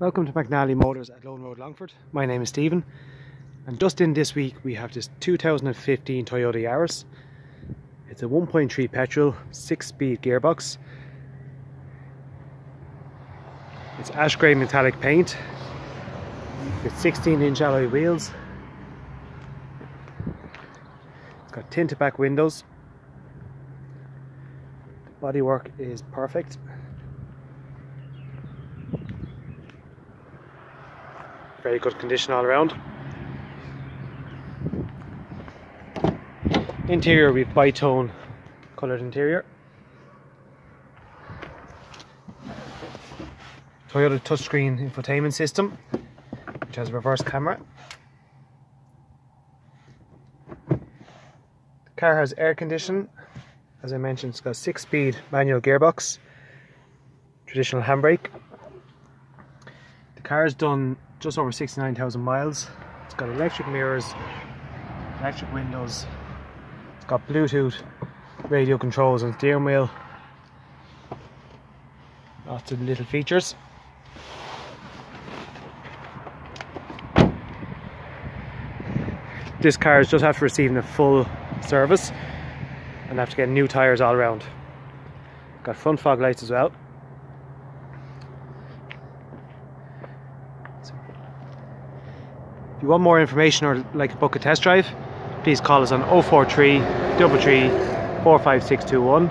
Welcome to McNally Motors at Lone Road Longford. My name is Stephen and just in this week we have this 2015 Toyota Yaris. It's a 1.3 petrol, 6 speed gearbox. It's ash grey metallic paint with 16 inch alloy wheels. It's got tinted back windows. The bodywork is perfect. Very good condition all around. Interior we've bitone coloured interior. Toyota touchscreen infotainment system which has a reverse camera. The car has air conditioning. As I mentioned, it's got a six speed manual gearbox, traditional handbrake. The car is done just over 69,000 miles. It's got electric mirrors, electric windows, it's got Bluetooth radio controls and steering wheel. Lots of little features. This car is just after receiving a full service and have to get new tyres all around. Got front fog lights as well. If you want more information or like book a test drive, please call us on 043 33 45621